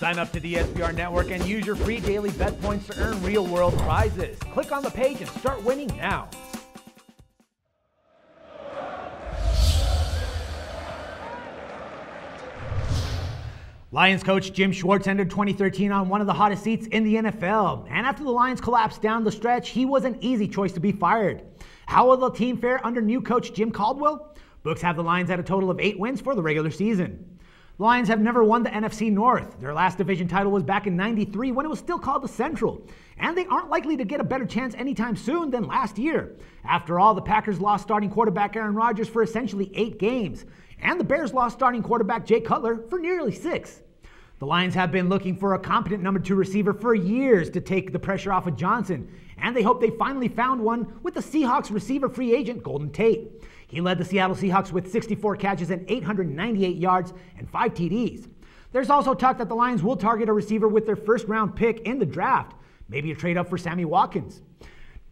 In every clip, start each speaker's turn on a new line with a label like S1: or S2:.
S1: Sign up to the SBR network and use your free daily bet points to earn real world prizes. Click on the page and start winning now. Lions coach Jim Schwartz entered 2013 on one of the hottest seats in the NFL. And after the Lions collapsed down the stretch, he was an easy choice to be fired. How will the team fare under new coach Jim Caldwell? Books have the Lions at a total of eight wins for the regular season. Lions have never won the NFC North. Their last division title was back in 93 when it was still called the Central. And they aren't likely to get a better chance anytime soon than last year. After all, the Packers lost starting quarterback Aaron Rodgers for essentially eight games and the Bears lost starting quarterback Jay Cutler for nearly six. The Lions have been looking for a competent number two receiver for years to take the pressure off of Johnson, and they hope they finally found one with the Seahawks receiver free agent Golden Tate. He led the Seattle Seahawks with 64 catches and 898 yards and 5 TDs. There's also talk that the Lions will target a receiver with their first round pick in the draft, maybe a trade up for Sammy Watkins.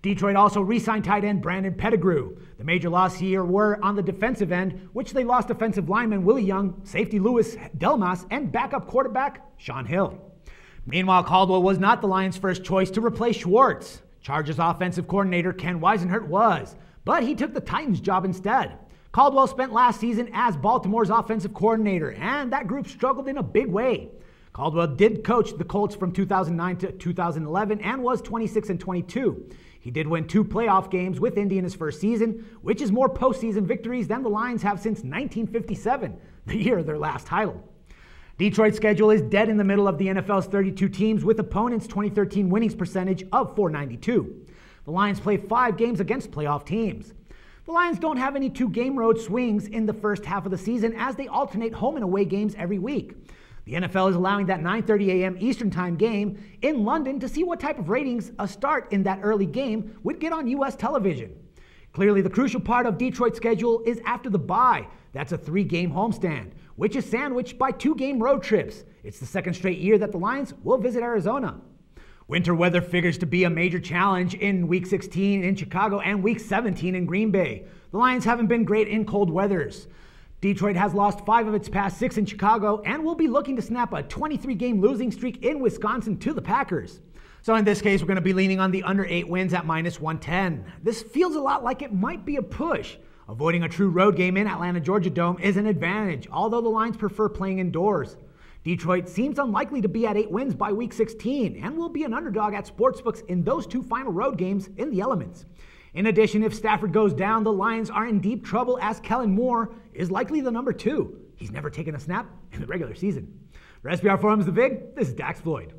S1: Detroit also re signed tight end Brandon Pettigrew. The major loss here were on the defensive end, which they lost defensive lineman Willie Young, safety Louis Delmas, and backup quarterback Shaun Hill. Meanwhile, Caldwell was not the Lions' first choice to replace Schwartz. Chargers offensive coordinator Ken Whisenhunt was, but he took the Titans job instead. Caldwell spent last season as Baltimore's offensive coordinator, and that group struggled in a big way. Caldwell did coach the Colts from 2009 to 2011 and was 26 and 22. He did win two playoff games with Indy in his first season, which is more postseason victories than the Lions have since 1957, the year of their last title. Detroit's schedule is dead in the middle of the NFL's 32 teams with opponents' 2013 winnings percentage of 492. The Lions play five games against playoff teams. The Lions don't have any two game road swings in the first half of the season as they alternate home and away games every week. The NFL is allowing that 9:30 a.m. Eastern Time game in London to see what type of ratings a start in that early game would get on US television. Clearly, the crucial part of Detroit's schedule is after the bye. That's a three-game homestand, which is sandwiched by two-game road trips. It's the second straight year that the Lions will visit Arizona. Winter weather figures to be a major challenge in Week 16 in Chicago and Week 17 in Green Bay. The Lions haven't been great in cold weathers. Detroit has lost five of its past six in Chicago and will be looking to snap a 23 game losing streak in Wisconsin to the Packers. So, in this case, we're going to be leaning on the under eight wins at minus 110. This feels a lot like it might be a push. Avoiding a true road game in Atlanta Georgia Dome is an advantage, although the Lions prefer playing indoors. Detroit seems unlikely to be at eight wins by week 16 and will be an underdog at sportsbooks in those two final road games in the elements. In addition, if Stafford goes down, the Lions are in deep trouble as Kellen Moore is likely the number two. He's never taken a snap in the regular season. For SBR Forums The Vig, this is Dax Floyd.